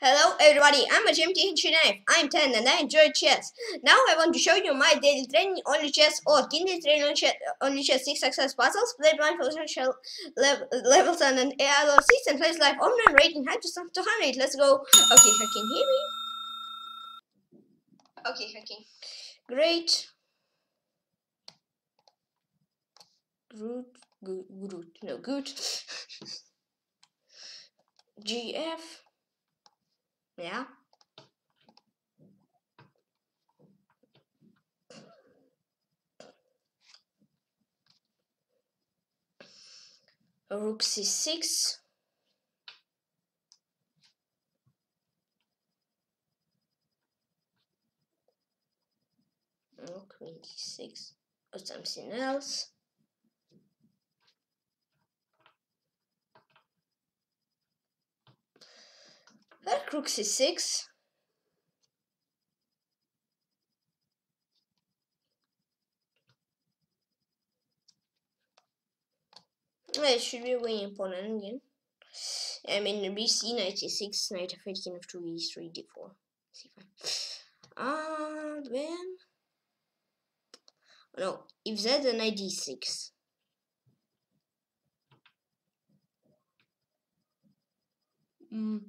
Hello everybody, I'm a GMT Knife. I'm 10 and I enjoy chess. Now I want to show you my daily training only chess or Kinder training chess, only chess 6 success puzzles, play blind potential level, levels and an AI 6 and plays live online rating high to 200. Let's go. Okay, can hear me. Okay, Hakim. Great. Good, good, good, no good. GF. Yeah. Rook c6. Oh, queen d6 or something else. That rook c6. It should be a winning pawn again. I mean, bc knight e6, knight f8, king of 2 e3, d4, c5. And then... No, if z, then knight d6. Mm.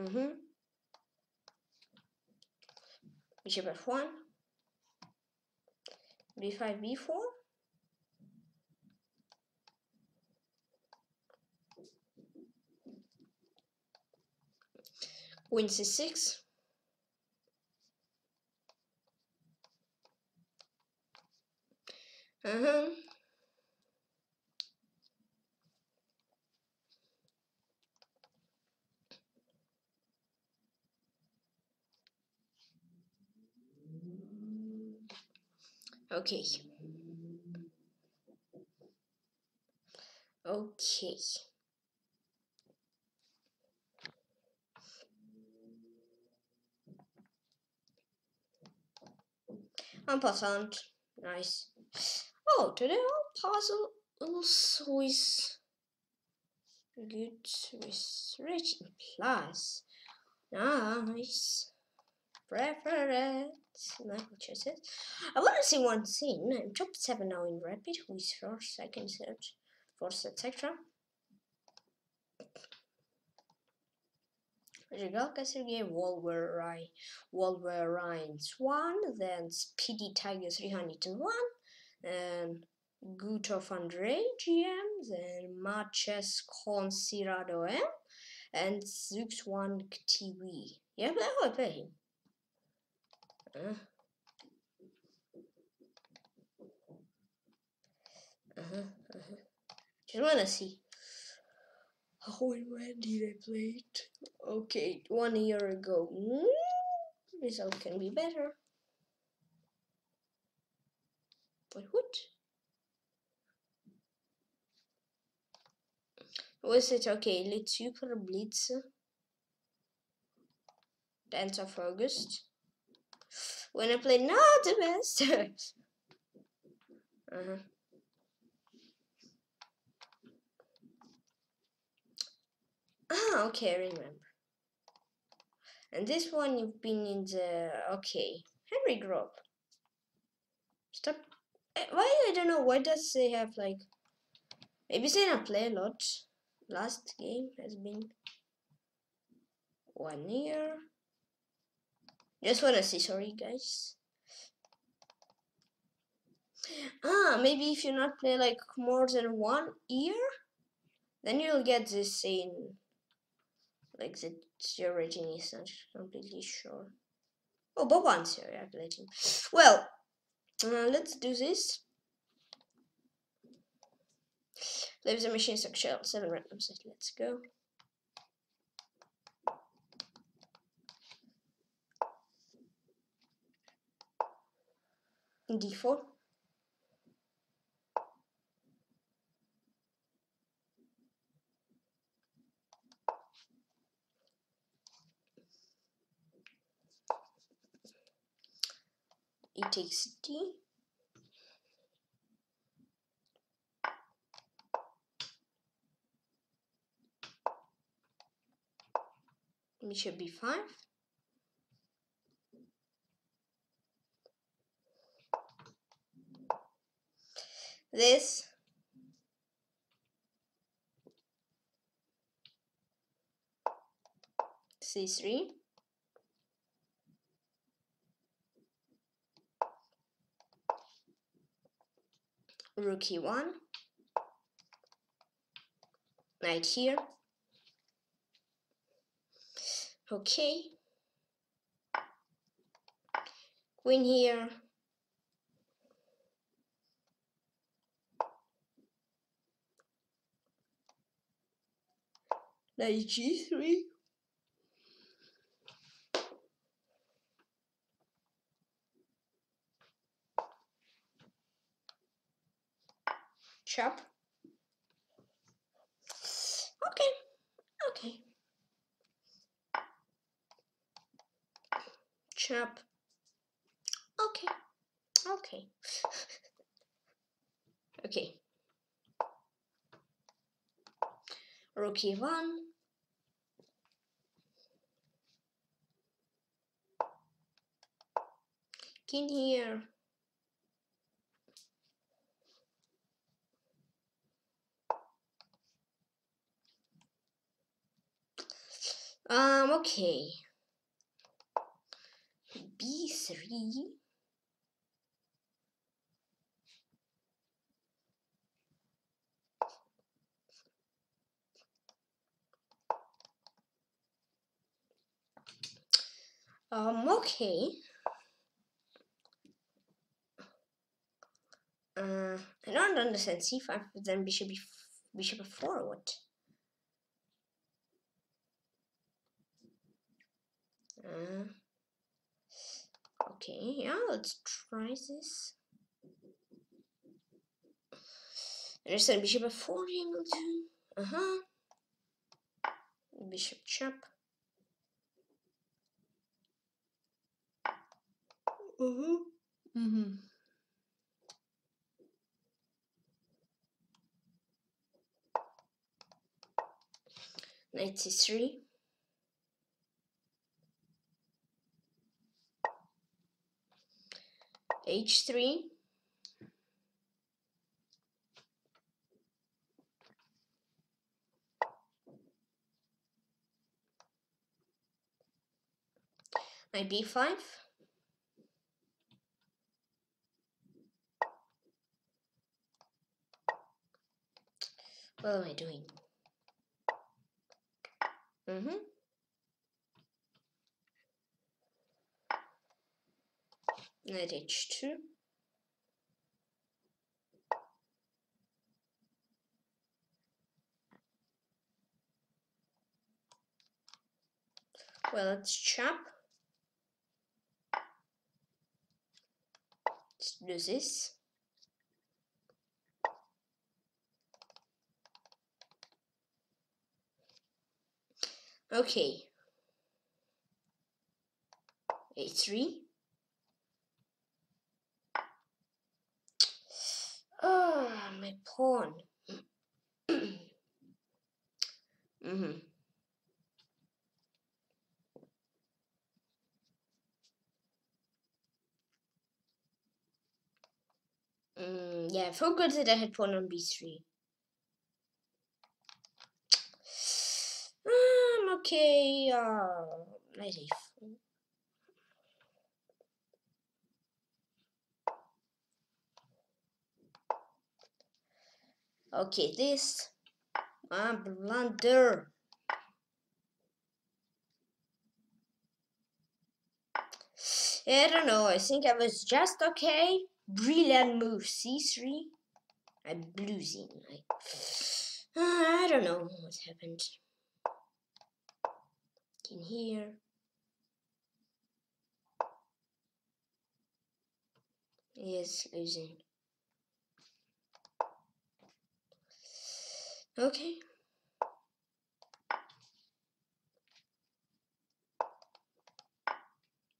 Mm-hmm. Bishop f1. b5, b4. Queen c6. Uh-huh. Okay. Okay. Ampersand. Nice. Oh, today all puzzles with good with rating plus. Nice. Preference. Michael choices. I want to see one thing. I'm top 7 now in rapid with first, second, third, fourth, etc. Regalka Sergey Wolverine, Wolverines 1, then Speedy Tiger 301, and Gutov Andrei GM, then Marches Considerado M, and Zux 1 TV. Yeah, but I play him. Uh. Uh-huh, uh-huh. Just wanna see. How and when did I play it? Okay, one year ago. Mm, result can be better. But what? Was it okay? Let's Super Blitz. 10th of August when I play not the best. uh-huh. Ah, okay, I remember. And this one you've been in the okay Henry Grove. Stop. Eh, why I don't know. Why does they have like? Maybe they don't play a lot. Last game has been one year. Just wanna say sorry guys. Ah, maybe if you not play like more than one year, then you'll get this same, like the your is not completely sure. Oh, Bob answer yeah, rating. Well, uh, let's do this. Leave the machine shell seven random set. Let's go. D4 e takes d. Bishop b5 this. C3 rook e1 knight here. Okay. Queen here knight g3 chop. Okay okay. Chop. Okay okay. Okay rook e1 king here Um, okay. B3. Um, okay. Uh, I don't understand c5, but then bishop b bishop f4, what? Uh, okay, yeah, let's try this. Understand bishop f4 angle two. Uh-huh. Bishop chop. Uh-huh. Mm-hmm. Knight c3. h3 knight b5 what am I doing? Mm-hmm. Knight h2 well let's chop. Let's do this okay a3 Ah, my pawn. mm-hmm. Mm, yeah, I forgot that I had pawn on b3. Um, okay, uh, knight a4. Okay, this my blunder. I don't know. I think I was just okay. Brilliant move, c3. I'm losing. I, I don't know what happened. In here. Yes, losing. Okay.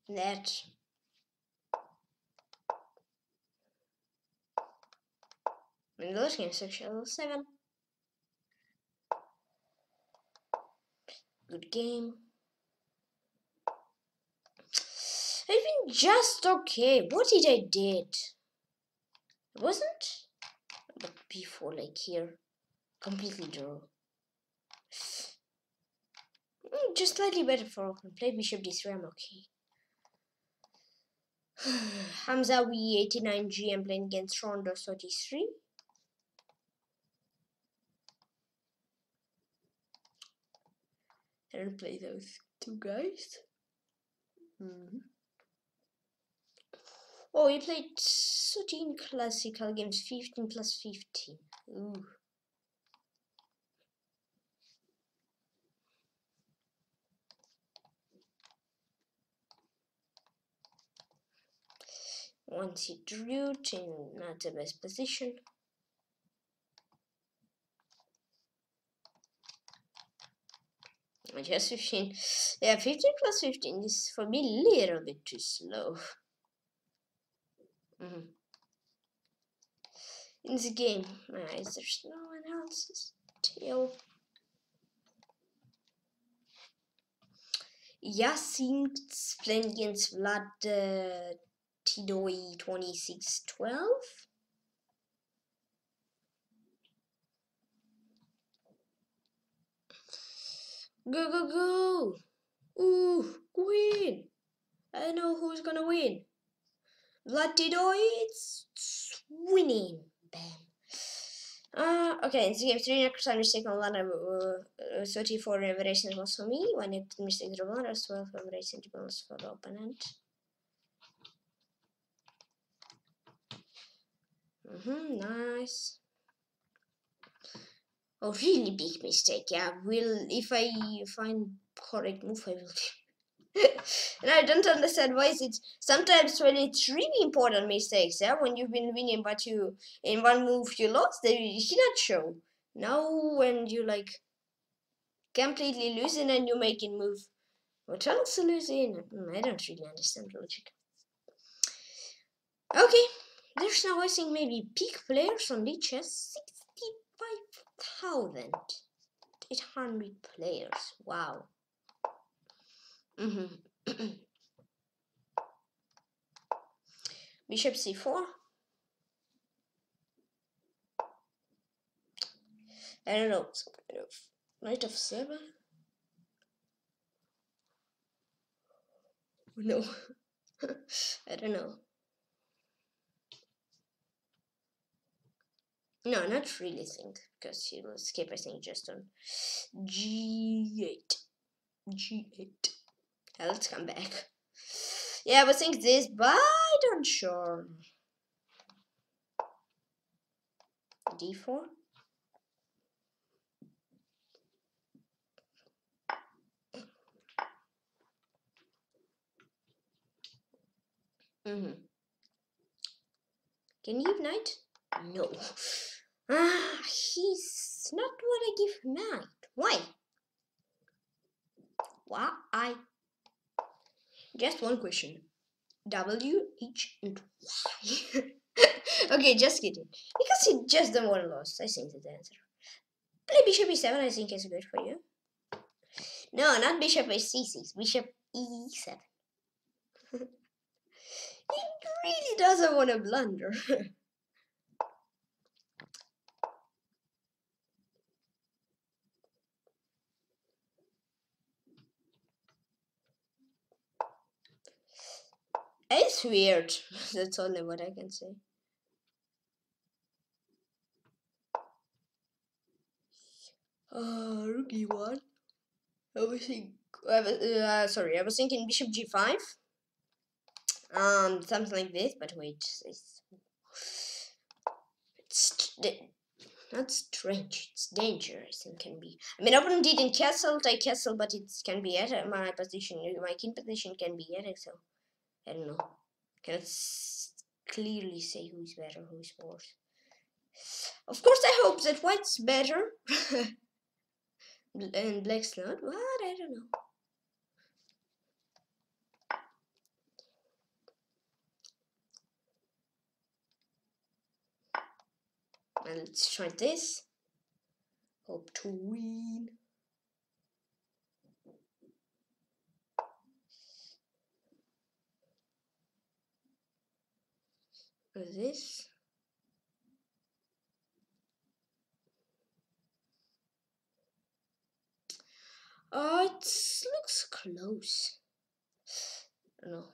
That English game section level 7. Good game. I've been just okay. What did I did? It wasn't? But before, like here, completely draw. Mm, just slightly better for open play. Bishop d3, I'm okay. Hamza V89G, I'm playing against Rondo 33. I don't play those two guys. Mm -hmm. Oh, he played 13 classical games, 15 plus 15. Ooh. Once he drew in not the best position. Just 15. Yeah, 15 plus 15 is for me a little bit too slow. Mm -hmm. In the game, nice. There's no one else's tail. Yasin's playing against Vlad uh, Tidoi 2612. Go, go, go! Ooh, win! I know who's gonna win. Latidoids winning. Bam. Uh, okay, in the game 3 necrosign mistake on ladder uh, 34 revelations was for me, one mistake on ladder 12 revelation bonus for the opponent. Mm -hmm, nice. Oh, really big mistake. Yeah, will if I find correct move, I will and I don't understand why is it sometimes when it's really important mistakes, yeah, when you've been winning but you in one move you lost, they should not show. Now when you like completely losing and you're making move, what else losing? Hmm, I don't really understand logic. Okay, there's now I think maybe peak players on thousand eight hundred players. Wow. Mm-hmm. Bishop c4. I don't know, some kind of knight of seven. No, I don't know. No, not really think because he will skip. I think just on g8, g8 let's come back. Yeah, I think this, but I don't sure. D4. Mm-hmm. Can you knight? No. Ah, he's not what I give knight. Why? Why? I just one question. W, H, and Y. okay, just kidding. Because he just the one lost. I think that's the answer. Play bishop e7, I think is good for you. No, not bishop c6. Bishop e7. he really doesn't want to blunder. It's weird. That's only what I can say. Uh, rook e1. I was thinking, I was, uh, sorry, I was thinking bishop g5. Um, something like this, but wait, it's, it's not strange, it's dangerous and can be. I mean, opponent didn't castle, I castle, but it can be at my position, my king position can be at so. I don't know. Can't clearly say who's better, who's worse. Of course, I hope that white's better and black's not, but I don't know. Let's try this. Hope to win. This. Oh, it looks close. No.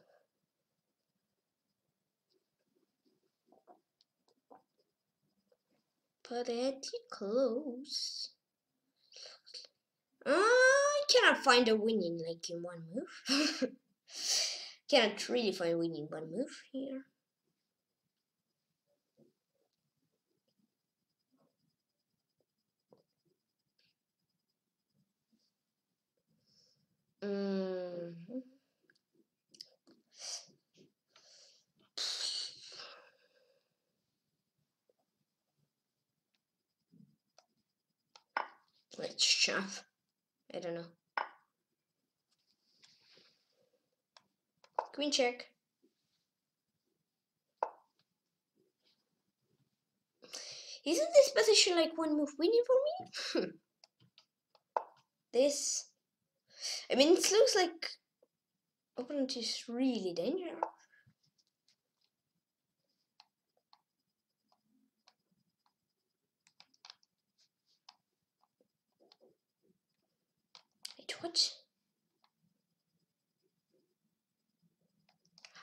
Pretty close. Uh, I cannot find a winning like in one move. cannot really find a winning one move here. Mm. Let's shove. I don't know. Queen check. Isn't this position like one move winning for me? this. I mean, it looks like opponent is really dangerous. Wait, what?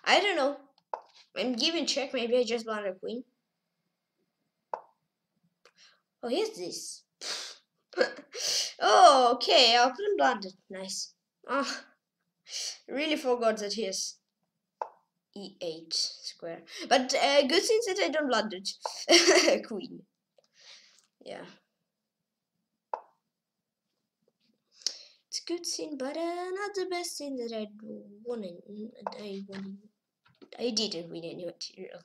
I don't know. I'm giving check. Maybe I just bought a queen. Oh, here's this. Oh, okay. Put him blinded. Nice. Oh, really forgot that he has e8 square. But uh, good thing that I don't blundered. queen. Yeah. It's a good thing, but uh, not the best thing that I wanted. I wanted. I didn't win any material.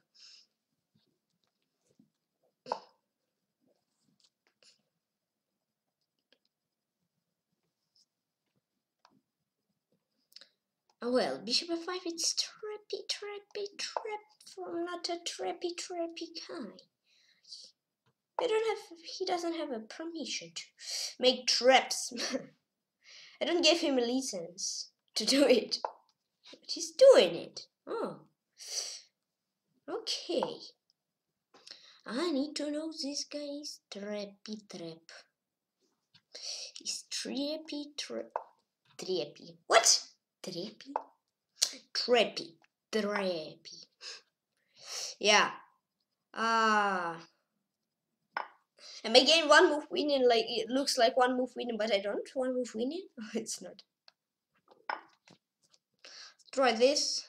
Oh, well, bishop f5, it's trappy, trappy, trap from not a trappy, trappy guy. I don't have, he doesn't have a permission to make traps. I don't give him a license to do it, but he's doing it. Oh, okay. I need to know this guy is trappy trap. He's trappy trap. Trappy. What? Trappy? Trappy. Trappy. Yeah. Ah. Uh, and again, one move winning, like it looks like one move winning, but I don't one move winning. Oh, it's not. Try this.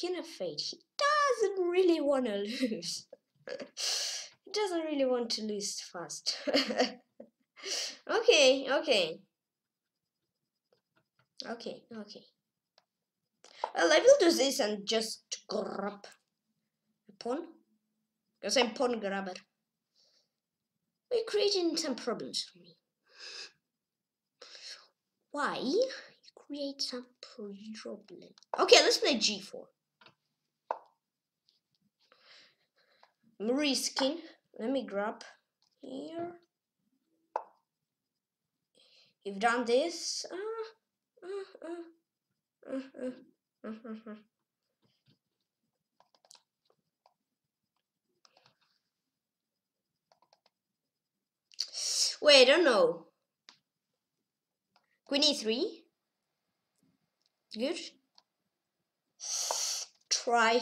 King of Fate. He doesn't really want to lose. he doesn't really want to lose fast. okay, okay. Okay, okay. Well, I will do this and just grab a pawn. Because I'm pawn grabber. We're creating some problems for me. Why? You create some problem. Okay, let's play g4. I'm risking. Let me grab here. You've done this. Uh, uh, uh, Wait, I don't know. Queen e3. Good. Try.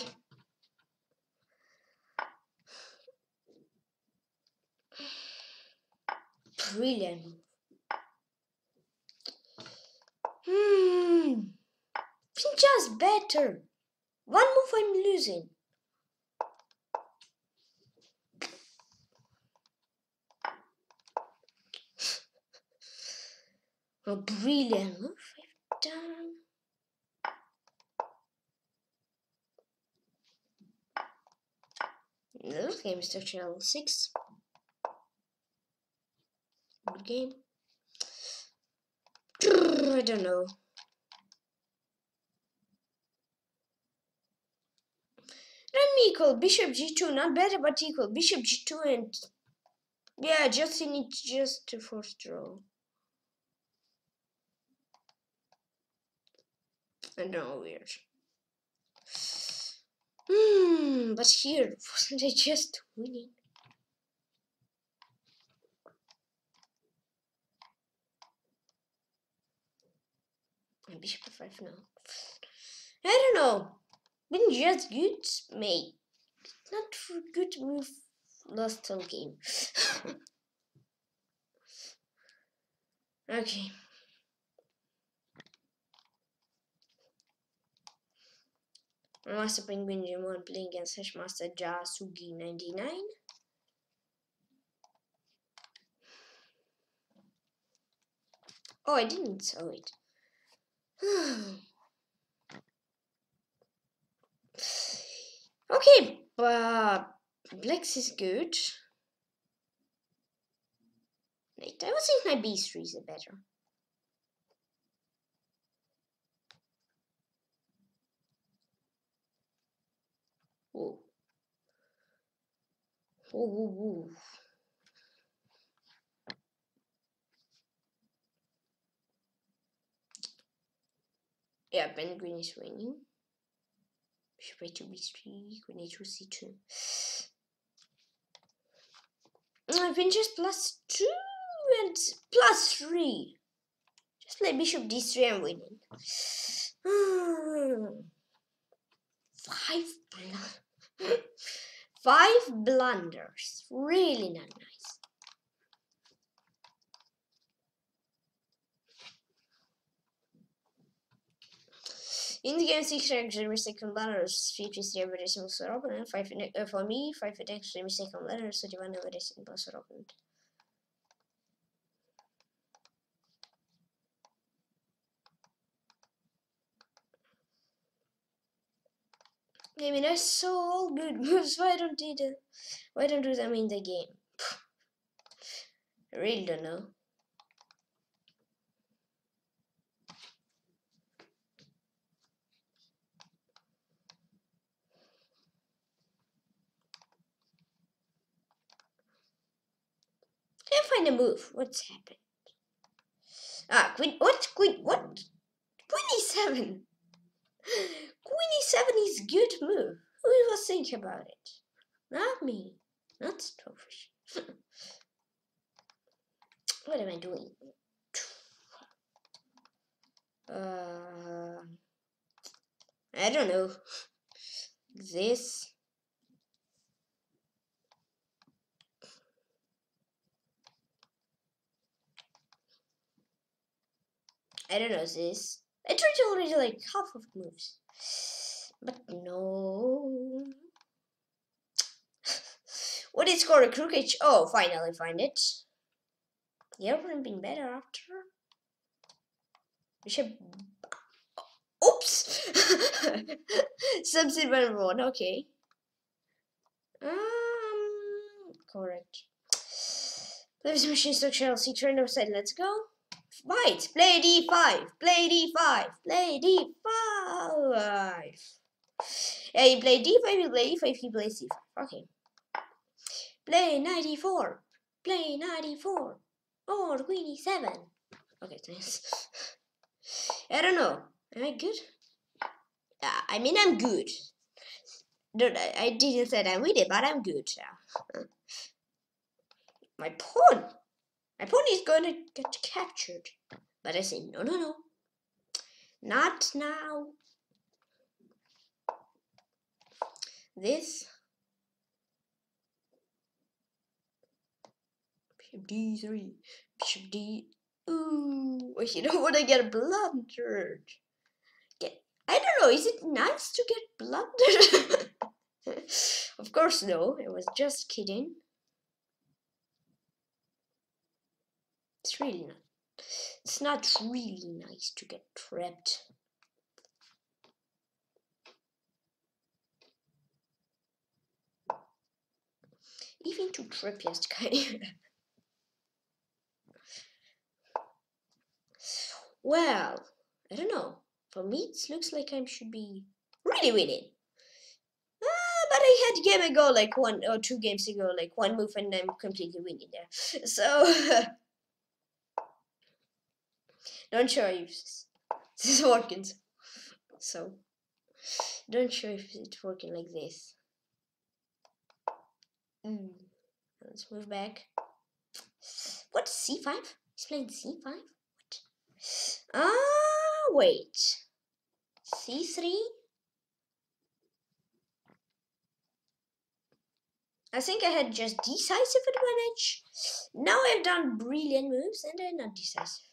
Brilliant. Hmm. Just better. One move I'm losing. A brilliant move I've done. This game is actually level 6. Good game. I don't know. Not equal. Bishop g2, not better, but equal. Bishop g2 and yeah, just in it just to force draw. I know weird. Hmm, but here, wasn't I just winning? Bishop f5 now. I don't know. Been just good, mate. Not for good move last whole game. okay. Master Penguin Jimon playing against Master Jasugi 99. Oh, I didn't oh, saw it. okay, but Blex is good. Wait, I was think my B3 is better. Ooh. Ooh, ooh, ooh. Yeah, Ben Green is winning. Bishop a2 b3, queen a2 c2. I've been plus 2 and plus 3. Just play bishop d3 and winning. Five blunders. Five blunders. Really not nice. In the game, six extreme second letters features the every decimal set open five uh, for me, five extreme second letters, so the one over decimal set open. I mean, that's so all good moves. Why don't do that? Why don't do them in the game? I really don't know. Can't find a move. What's happened? Ah, queen. What? Queen. What? Queen e7. Queen e7 is good move. Who was thinking about it? Not me. Not Stockfish. what am I doing? Uh, I don't know. This. I don't know this. I tried to already like half of moves. But no. what is called a crooked? Oh, finally find it. The other one been better after. Bishop. Oops! Something went wrong. Okay. Um, correct. There's machine stock Chelsea trainer said, let's go. Right, play d5, play d5, play d5. Yeah, you play d5, you play e5, he plays c5. Okay. Play 94, play 94, or queen e7. Okay, thanks. I don't know. Am I good? Uh, I mean, I'm good. Don't, I, I didn't say I'm with it, but I'm good. Yeah. My pawn my pony's to get captured. But I say, no, no, no. Not now. This. Bishop D3. Bishop D. Ooh, you don't want to get blundered. Get, I don't know, is it nice to get blundered? of course, no. I was just kidding. Really not. It's not really nice to get trapped. Even to kind of. well, I don't know. For me, it looks like I should be really winning. Ah, but I had game ago, like one or two games ago, like one move, and I'm completely winning there. So. Don't show if This is working. So, Don't sure if it's working like this. Mm. Let's move back. What c5? He's playing c5. What? Ah, wait. c3. I think I had just decisive advantage. Now I've done brilliant moves and they're not decisive.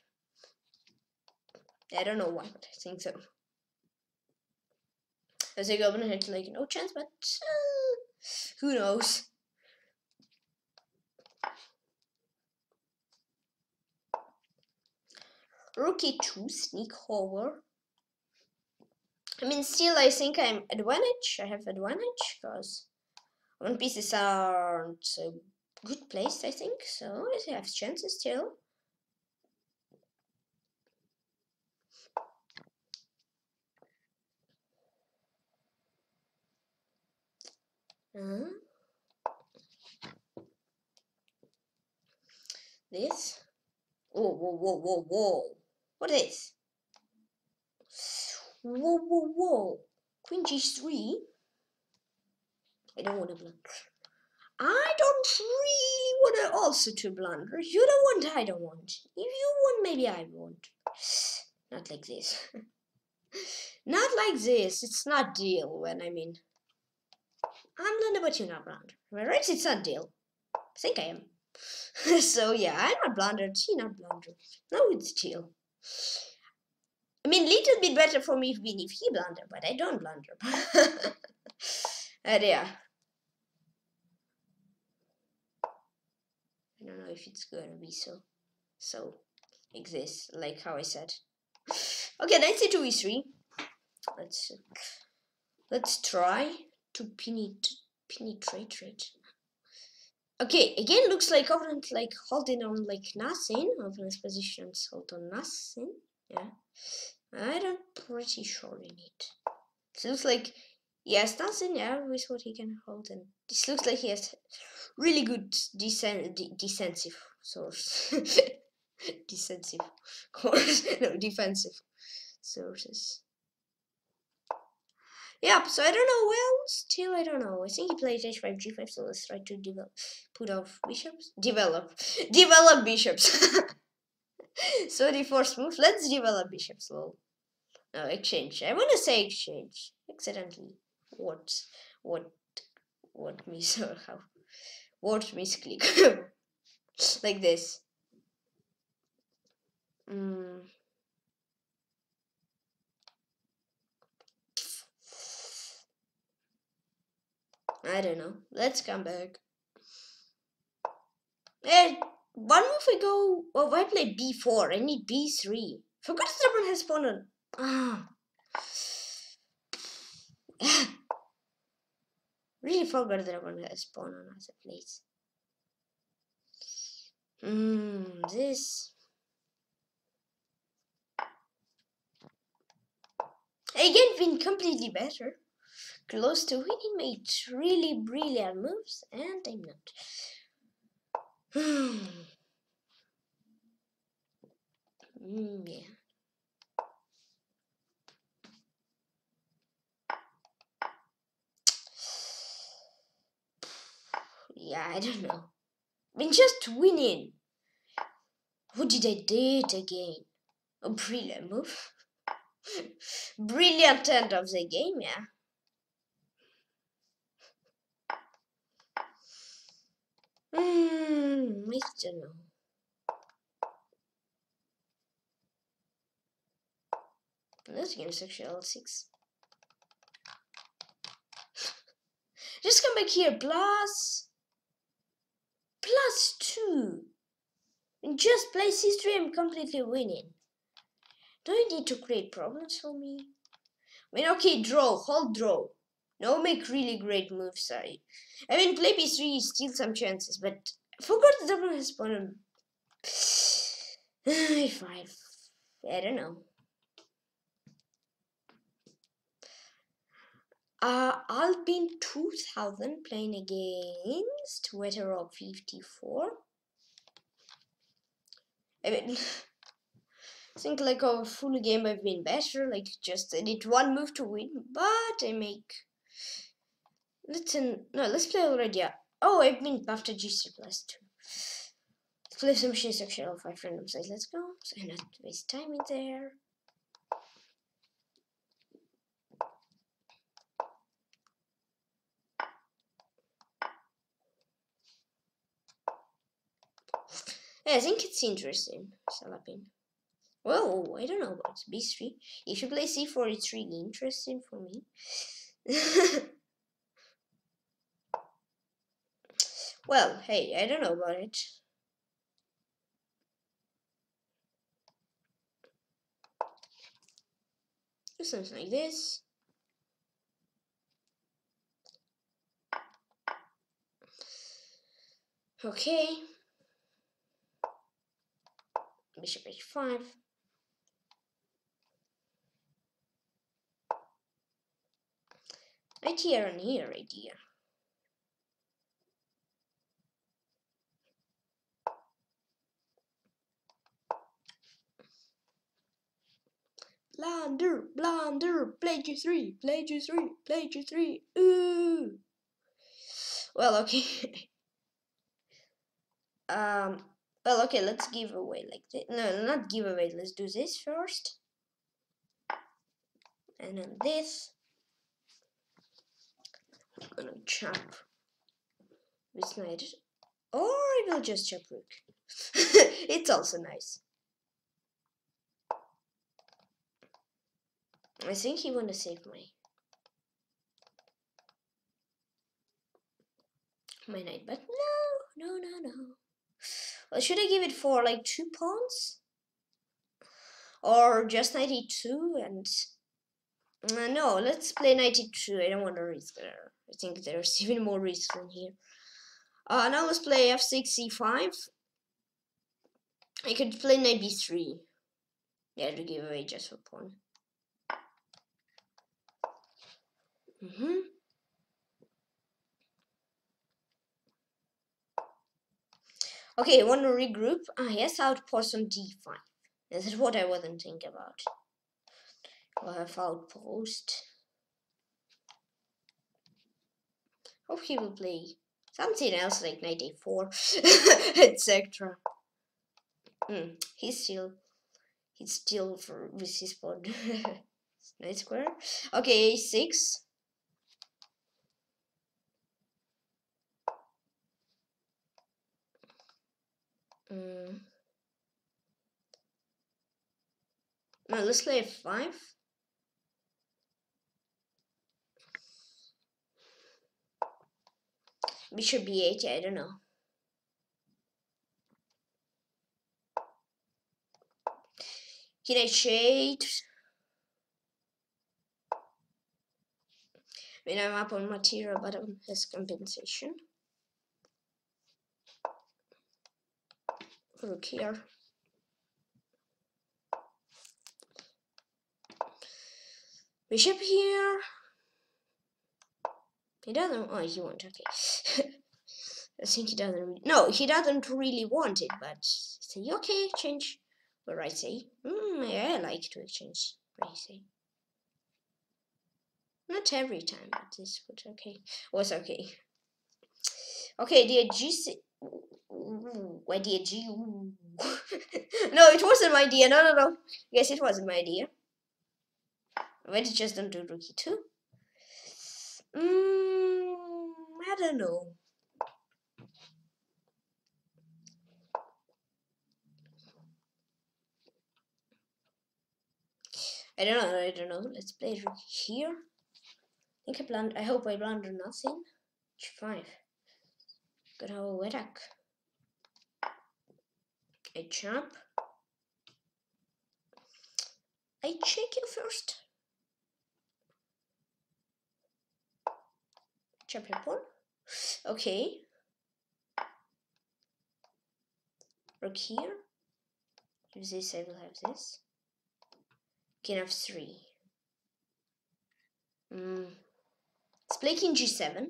I don't know why, but I think so. I think I'm gonna hit like no chance, but uh, who knows? Rookie 2, sneak over. I mean, still, I think I'm advantage. I have advantage because one pieces aren't a good placed, I think. So I have chances still. Uh, this. Whoa, whoa, whoa, whoa, whoa. What is? Whoa, whoa, whoa. Queen g3? I don't want to blunder. I don't really want to also to blunder. You don't want, I don't want. If you want, maybe I want. Not like this. not like this. It's not deal when I mean. I'm blunder, but you're not. Am I right? It's not deal. I think I am. so yeah, I'm not blunder. She not blunder. No, it's chill. I mean, little bit better for me if, if he blunder, but I don't blunder. and yeah. I don't know if it's gonna be so, so, this, like how I said. Okay, knight c2 e3. Let's let's try to penetrate penetrate. Okay, again looks like opponent like holding on like nothing. Opponent's positions hold on nothing. Yeah. I don't pretty sure in it. It looks like he has nothing, yeah, with what he can hold and this looks like he has really good desen de defensive source. defensive course no defensive sources. Yep, so I don't know. Well, still I don't know. I think he plays h5, g5, so let's try to develop, put off bishops. Develop. Develop bishops. so the first move, let's develop bishops. Well, no, exchange. I want to say exchange. Accidentally. What? What? What miss or how? What misclick? like this. Mm. I don't know. Let's come back. Hey, one move ago, well, I play b4. I need b3. Forgot someone has on. Ah. really forgot that everyone has spawned on other place. Hmm, this. Again, been completely better close to winning made really brilliant moves and I'm not. mm, yeah. Yeah, I don't know. I mean, just winning. What did I do it again? A brilliant move. brilliant end of the game, yeah. Hmm, don't know. This is actually L6. Just come back here, plus plus two. And just play C3, I'm completely winning. Do you need to create problems for me? I mean, okay, draw, hold draw. No make really great moves. I, I mean, play b3 steal some chances, but forgot the double has spawned If I, I don't know. Uh, Albin 2000 playing against Weatherop 54. I mean, I think like a full game I've been better, like just I need one move to win, but I make let's no let's play already. Oh I've been at GC plus two. Let's play some machine section of five random size. Let's go. So not waste time in there. Yeah, I think it's interesting, Salapin. Well, I don't know about b3. If you play c4, it's really interesting for me. well, hey, I don't know about it. Do something like this. Okay. Bishop h5. Right here and here, right here. Blunder, blunder, play g3, play g3, play g3, ooh. Well, okay. um, well, okay, let's give away like this. No, not give away, let's do this first. And then this. I'm gonna chop this knight. Or I will just chop rook. it's also nice. I think he wanna save my my knight, but no, no, no, no. Well, should I give it for like two pawns? Or just 92 and... Uh, no, let's play 92. I don't want to risk there. I think there's even more risk in here. Uh, now let's play f6, c5. I could play knight b3. Yeah, to give away just for pawn. Mm -hmm. Okay, I want to regroup. Ah, yes, outpost on d5. This is what I wasn't thinking about. We'll have outpost. Hope he will play something else like knight a4, etc. Mm, he's still, he's still for with his pawn. knight square. Okay, a6. Mm. Let's play f5. Bishop b8, I don't know. King h8. I mean, I'm up on material, but on his compensation. Rook here. Bishop here. He doesn't. Oh, he won't. Okay. I think he doesn't. No, he doesn't really want it, but say okay, change. What I say? Mm, yeah, I like to exchange. I say? Not every time, but this was okay. Was okay. Okay, the G. Why did G? no, it wasn't my idea. No, no, no. Yes, it wasn't my idea. Did just don't do rookie two? Mm, I don't know. I don't know, I don't know. Let's play here. I think I planned I hope I blunder nothing. H5. A attack. I check you first. Pawn. Okay. Rook here. Use this, I will have this. King f3. Mm. Let's play king g7.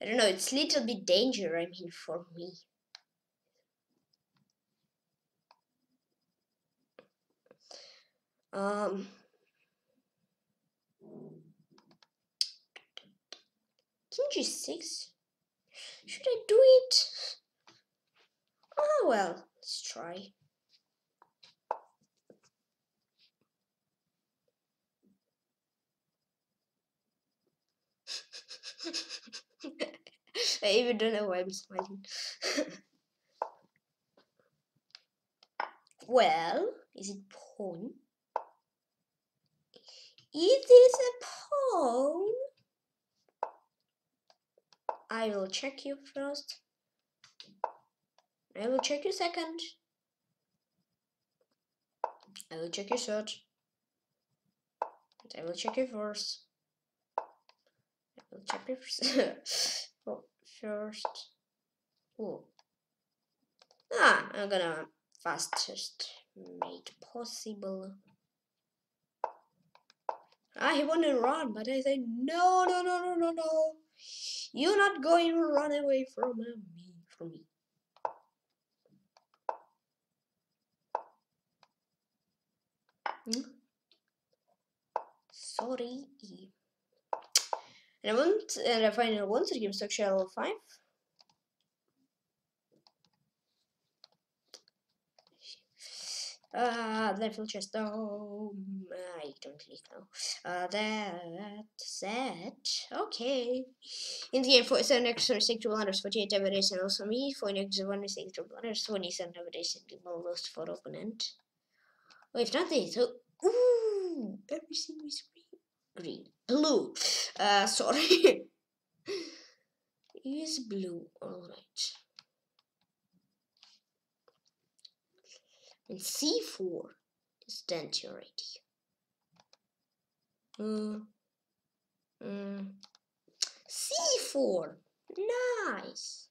I don't know, it's a little bit danger, I mean, for me. Um, King G6? Should I do it? Oh well, let's try. I even don't know why I'm smiling. well, is it pawn? Is this a pawn? I will check you first. I will check you second. I will check your third. I will check your first. I will check your first. First. Oh. Ah, I'm gonna fastest made possible. Ah, he wanted to run, but I said no, no, no, no, no, no. You're not going to run away from me, from me. Hmm? Sorry. And I want, and finally want to give structure level 5. Uh, level chest. Oh, I don't click now. Uh, that's that. Okay. In the game, for seven extra six to one forty-eight average and also me for next one six to one twenty-seven average and lost for opponent. Oh, if not so ooh, everything is green, blue. Uh, sorry. is blue. All right. and c4 is. Mm. Mm. c4 nice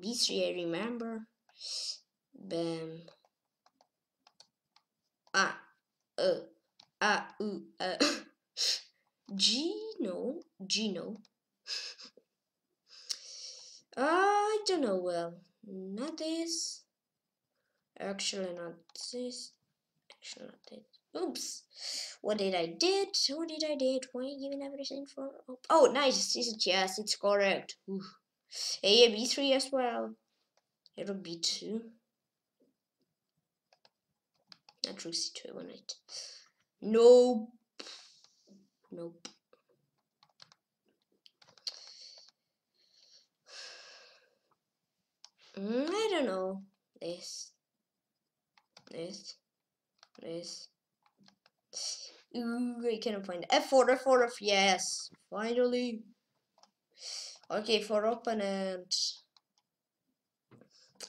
b3 I remember bam ah uh ah uh, uh. G Gino. I don't know well not this Actually, not this. Actually, not this. Oops. What did I did? What did I did? Why you giving everything for? Oh, oh nice. Is it? Yes, it's correct. Ooh. A B3 as well. It'll be 2 Not rook C2, I it. Nope. Nope. Mm, I don't know. This this, this. Ooh, I cannot find it. F4, F4, F, yes, finally. Okay, for opponent.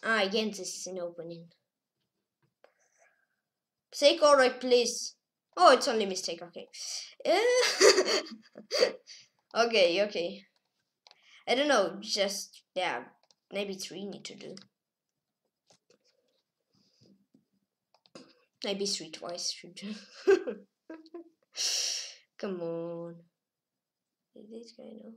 Ah, again, this is an opening. Say correct, please. Oh, it's only mistake, okay. okay, okay. I don't know, just, yeah, maybe three need to do. Maybe three twice should do. Come on. This guy know.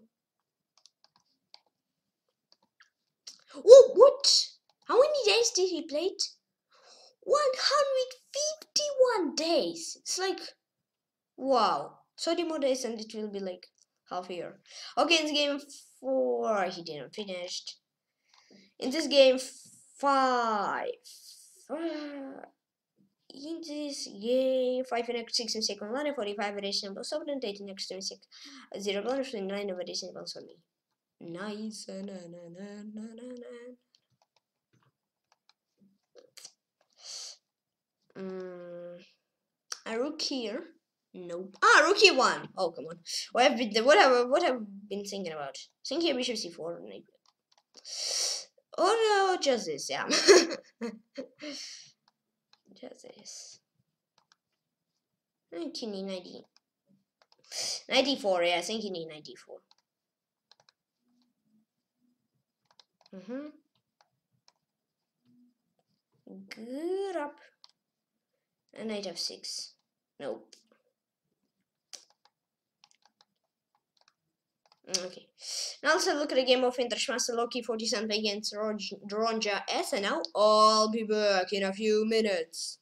Oh, what? How many days did he play it? 151 days. It's like, wow. 30 more days and it will be like half a year. Okay, in this game four, he didn't finish. In this game five. In this game, 5 and 6 in second line, 45 additional seven, 8 next to 6, 0 bonus, 9 of additional on me. Nice. Na, na, na, na, na, na. Mm, a rook here. Nope. Ah, rookie one. Oh, come on. What have been what have what have been thinking about? Think here bishop c4. Oh no, just this. Yeah. just this. 1990. 94, yeah, I think you need 94. Mm-hmm. Good up. Knight f6. Nope. Mm, Okay. Now let's have a look at the game of Intershmaster Loki 47 against Ronja S. And now I'll be back in a few minutes.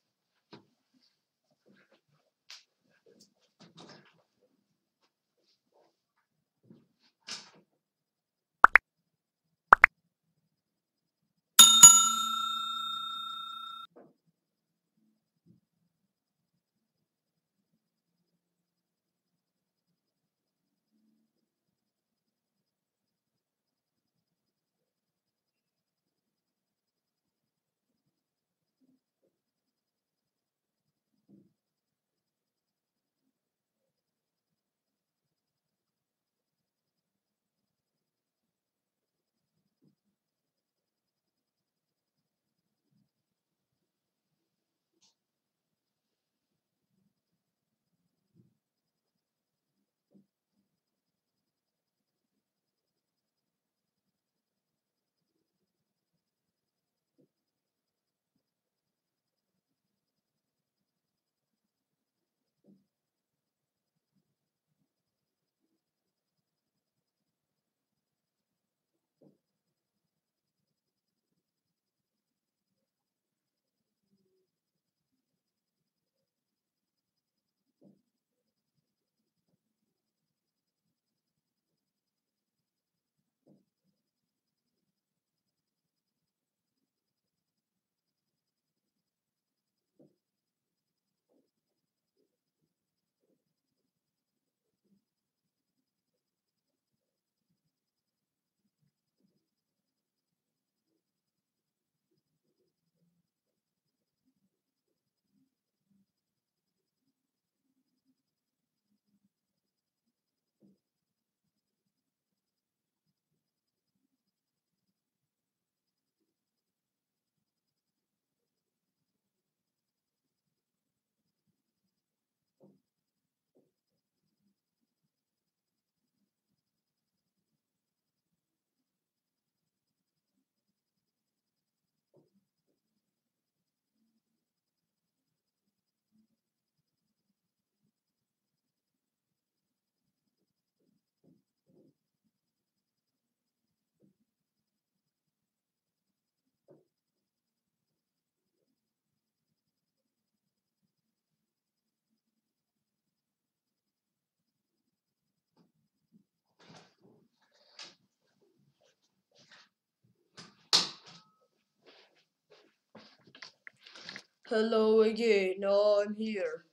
Hello again, I'm here.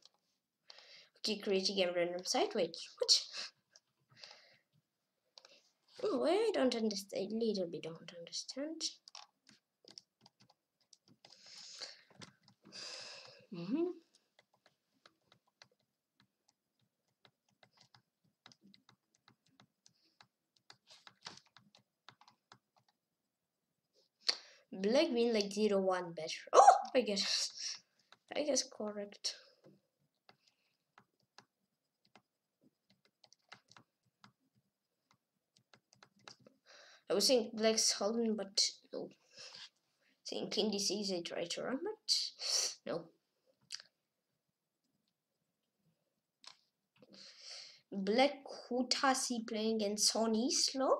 Okay, create a random site. Wait, what? Oh, I don't understand. Little bit don't understand. Mm-hmm. Black being like zero one better. Oh, I guess. I guess correct. I was saying Black Sultan, but no. Saying King Disease is right around, but no. Black Hutasi playing against Sonny Slow.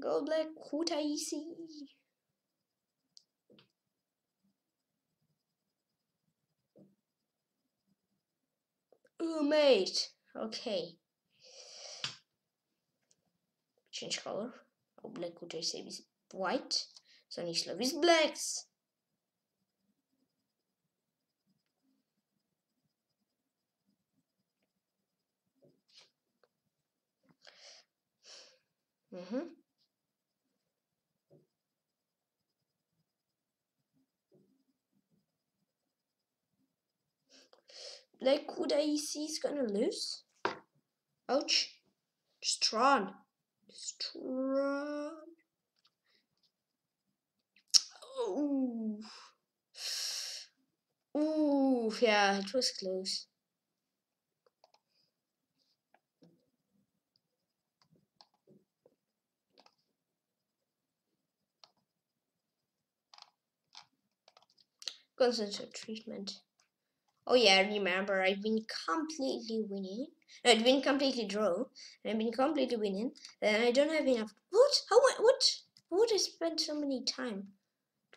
Go Black Hutaisi. Oh, mate. Okay. Change color. Oh, Black Hutaisi is white. Sonny Slow is blacks. Mm-hmm. Black Kudaisi is gonna lose. Ouch. Strong. Strong. Ooh. Ooh, yeah, it was close. Concentrate treatment. Oh yeah, I remember. I've been completely winning. I've been completely draw. I've been completely winning. Then I don't have enough. What? How? What? What? I spent so many time.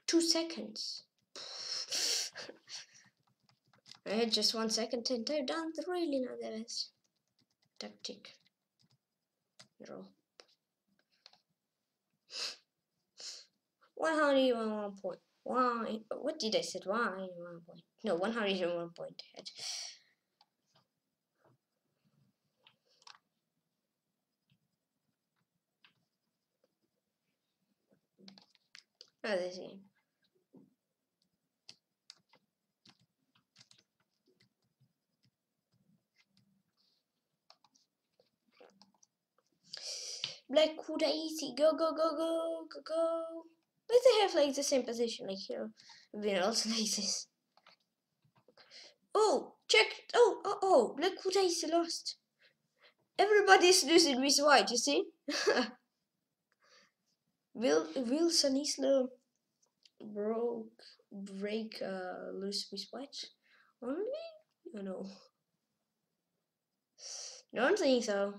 Two seconds. I had just one second and I've done really not the best. Tactic. Draw. One hundred and one point. Why? What did I say? Why one point? No, one hundred and one point. Head. Oh, this game. Black easy. Go, go, go, go, go, go. Let's have like the same position, like here. We're also like this. Oh, check. Oh, oh, oh. Black Kuda is lost. Everybody's losing with white, you see? Will Wilson Isla broke break uh loose with white only? Oh no. Don't think so.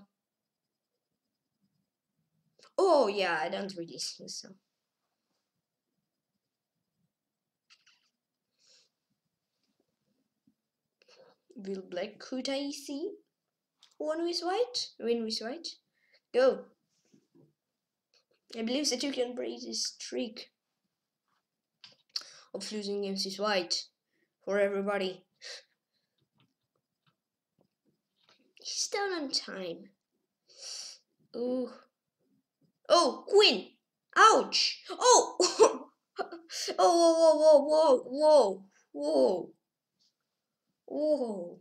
Oh yeah, I don't really think so. Will black could I see? One with white? Win with white? Go. I believe that you can break this streak of losing games with white for everybody. He's down on time. Ooh. Oh, queen! Ouch! Oh! oh, whoa, whoa, whoa, whoa, whoa, whoa. Oh, Whoa.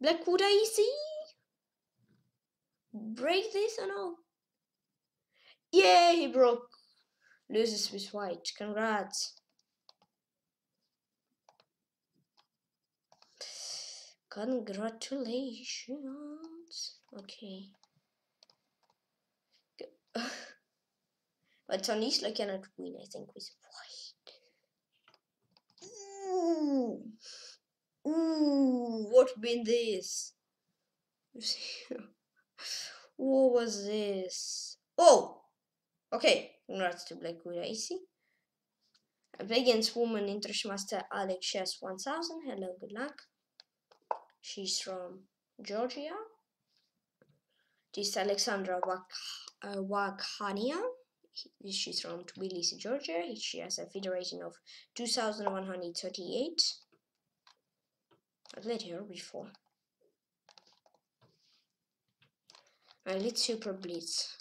Blackwood easy? Break this or no? Yeah, he broke. Loses with white. Congrats. Congratulations. Okay. But Tanisla cannot win, I think, with white. Ooh. Ooh, what been this? what was this? Oh! Okay, congrats to Black Widow AC. I play against woman Intershmaster Alex Chess 1000. Hello, good luck. She's from Georgia. This is Alexandra Wak uh, Wakhania. She's from Tbilisi, Georgia. She has a FIDE rating of 2138. Her before. I lit Super Blitz.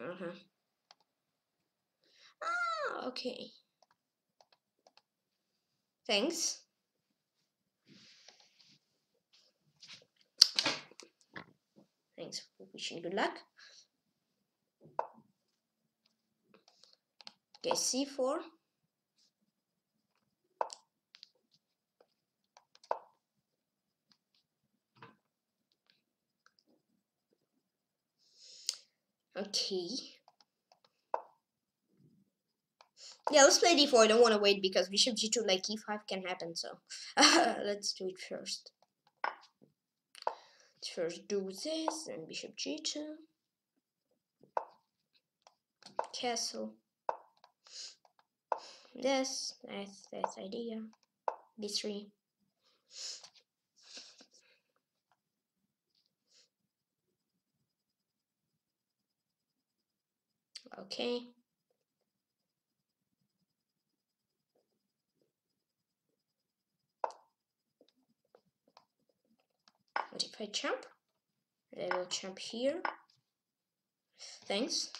Uh-huh. Ah, okay. Thanks. Thanks for wishing good luck. Okay, C4. Okay. Yeah, let's play d4. I don't want to wait because bishop g2 like e5 can happen. So let's do it first. Let's first do this, then bishop g2. Castle. This, that's that's idea. b3. Okay. What if I jump? I will jump here. Thanks.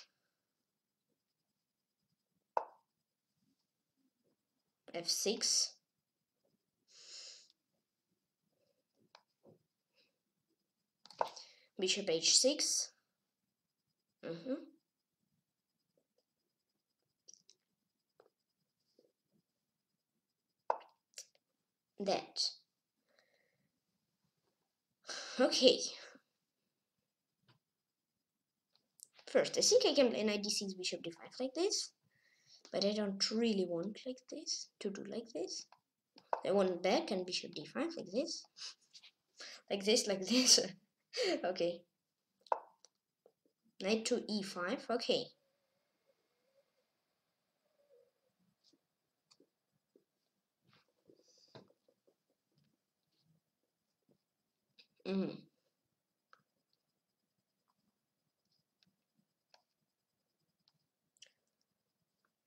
F6. Bishop H6. Mm-hmm. That. Okay. First, I think I can play knight d6, bishop d5 like this. But I don't really want like this, to do like this. I want back and bishop d5 like this. Like this, like this. okay. Knight to e5, okay. Mm.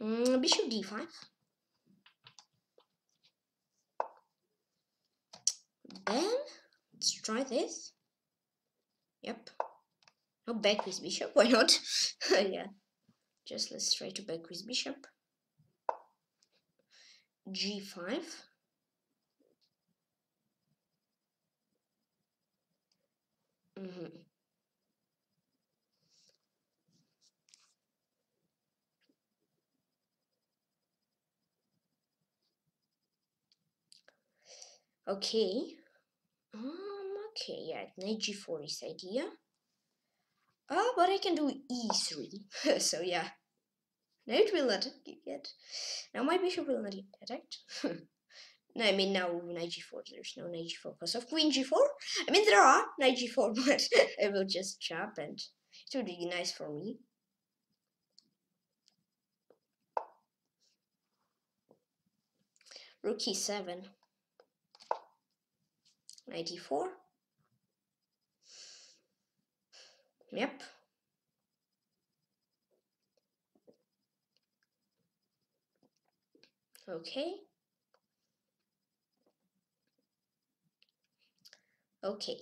Mm, bishop d5. Then let's try this. Yep. No back with bishop. Why not? yeah. Just let's try to back with bishop. G5. Mm -hmm. Okay. Um, okay, yeah, knight g4 is idea. Oh, but I can do e3. so yeah. Knight will not get. Now my bishop will not get attacked. no, I mean now knight g4. There's no knight g4 because of queen g4. I mean there are knight g4, but I will just chop and it would be nice for me. Rook e7. 94. Yep. Okay. Okay.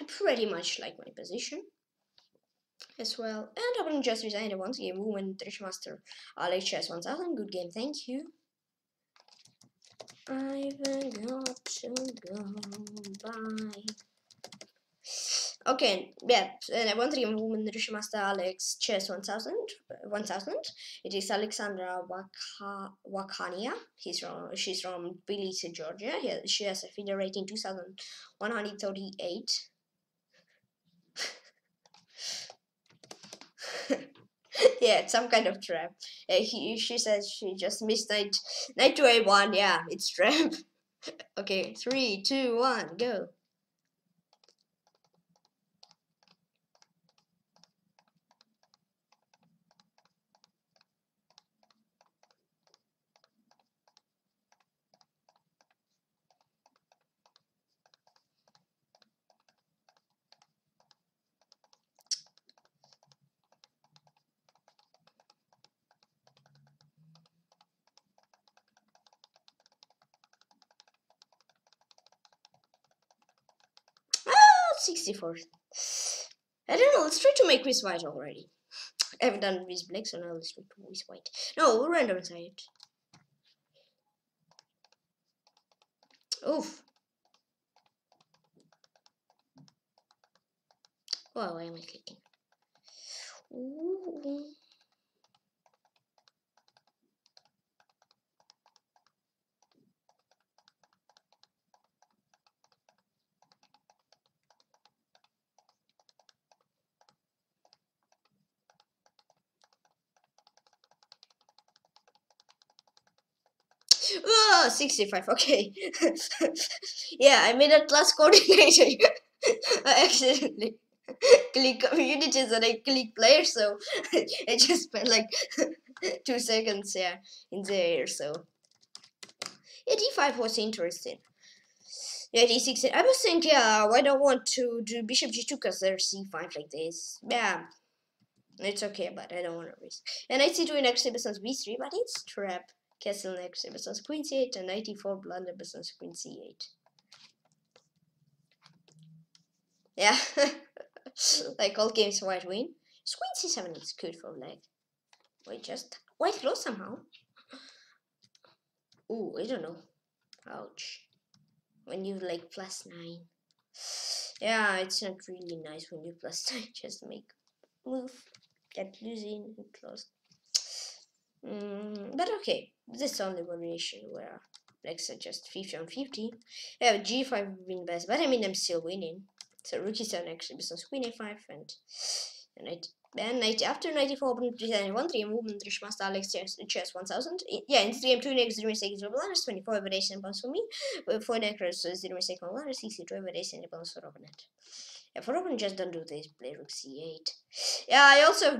I pretty much like my position as well. And I will just resign it once again. Woman Master Alex Chess 1000. Good game, thank you. I've got to go. Bye. Okay, yeah, and to give woman Master Alex Chess 1000, 1000. It is Alexandra Waka, Wakania. He's from, she's from Tbilisi, Georgia. she has a FIDE rating 2138. yeah, it's some kind of trap. Uh, he, she says she just missed knight, knight to a1. Yeah, it's trap. okay, three, two, one, go. 64. I don't know, let's try to make this white already. I haven't done with black, so now let's try to with white. No, we'll random side. Oof. Wow, why am I clicking? Ooh. Oh, 65, okay. yeah, I made a class coordinator. I accidentally click communities and I click player, so I just spent like two seconds yeah, in the air, so. Yeah, d5 was interesting. Yeah, d6, I was thinking, yeah, why don't want to do bishop g2 because there's c5 like this. Yeah, it's okay, but I don't want to risk. And I see 2 in x b3, but it's trap. Castle next episodes queen c8 and 94 blunder episodes queen c8. Yeah, like all games white win. Queen c7 is good for leg. Wait, just white close somehow. Ooh, I don't know. Ouch. When you like plus nine. Yeah, it's not really nice when you plus nine. Just make move, get losing, and close. Mm, but okay, this is only variation where like I just 50 on 50. Yeah, g5 win best, but I mean I'm still winning. So rook e7 actually business queen a5 and and Then 90, after 94 open 391, 3 movement, 3 master Alex chess, chess 1000. Yeah, in game 2 next 0 mistake 0 balance, 24 variation bonus for me. Uh, 4 necros 0 mistake on balance, 62 variation bonus for opponent. Opponent just don't do this, play rook c8. Yeah, I also,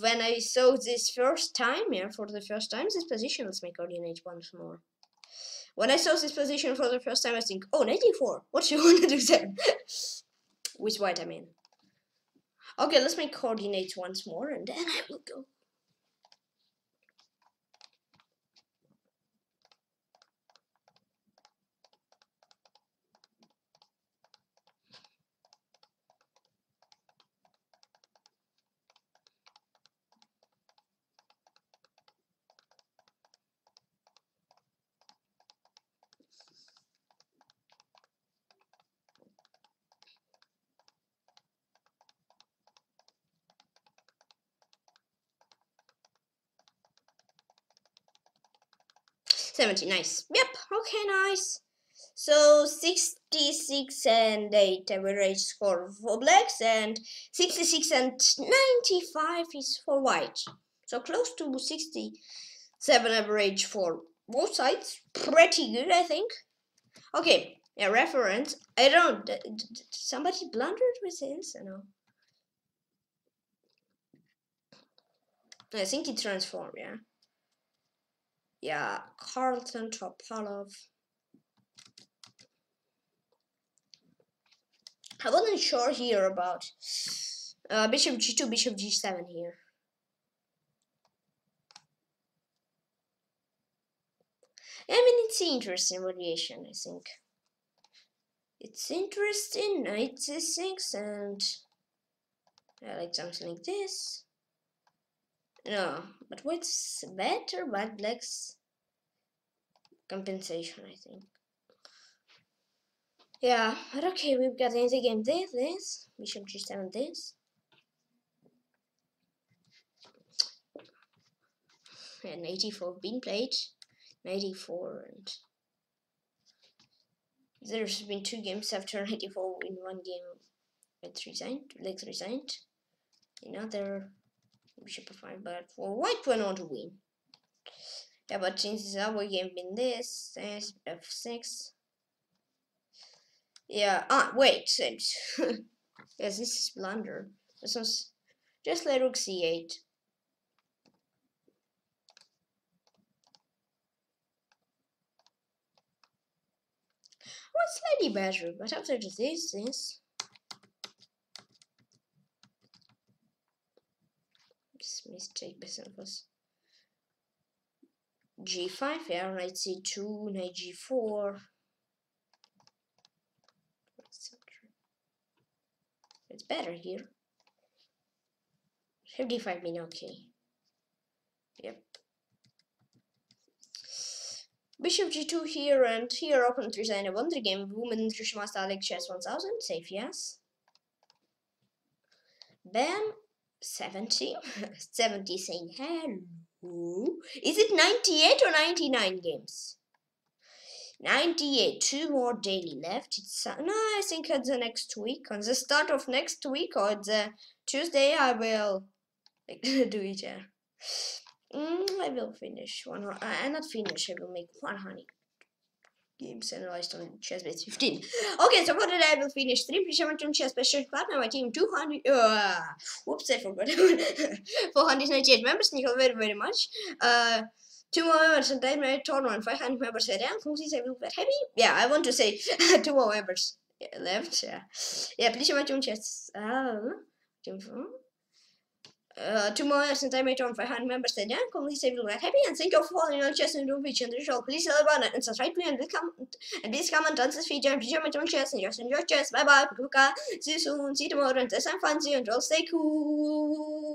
when I saw this first time, yeah, for the first time, this position, let's make coordinate once more. When I saw this position for the first time, I think, oh, 94, what you want to do then? With white, I mean. Okay, let's make coordinates once more and then I will go. Seventy, nice. Yep, okay, nice. So 66 and 8 average score for blacks and 66 and 95 is for white. So close to 67 average for both sides. Pretty good, I think. Okay, yeah, reference. I don't. Somebody blundered with this? I know. I think it transformed, yeah. Yeah, Carlsen Topalov. I wasn't sure here about uh, Bishop G2, Bishop G7 here. I mean, it's interesting variation, I think. It's interesting, knight c6, and I like something like this. No, but what's better? But black's compensation, I think. Yeah, but okay, we've got in the game this, this, bishop g7, this. And 84 being played, 94, and there's been two games after 94 in one game. It's resigned, Lex resigned. Another bishop f5, but for white on to win. Yeah, but since our game been this, this f6. Yeah, ah, wait, yes, this is blunder. This was just let rook c8. Well, slightly better, but after this, this this mistake was g5 yeah knight c2 knight g4 it's better here. 55 mean okay. Yep. Bishop g2 here and here open 3 side one three game. Woman Trishma Stalik chess 1000 safe yes. Bam 70 70 saying hello. Is it 98 or 99 games? 98 two more daily left. It's uh, no i think at the next week on the start of next week or the tuesday i will do it yeah. Mm, i will finish one uh, not finish i will make 100 games analyzed on chessbase 15 okay so for today i will finish? Three pre-shipment on chessbase partner my team 200 uh whoops i forgot. 498 members thank you very very much. Uh two more members and then my tournament 500 members are down. Please, I will get happy? Yeah I want to say two more members left yeah. Yeah please my own chess. Uh, uh, two more since I made on 500 members then yeah please I will get happy and thank you for following on chess and do which and the show please about and subscribe to me and comment and please comment on this video and share my chess and just enjoy chess bye bye see you soon. See you tomorrow. And this I'm fancy and all. Stay cool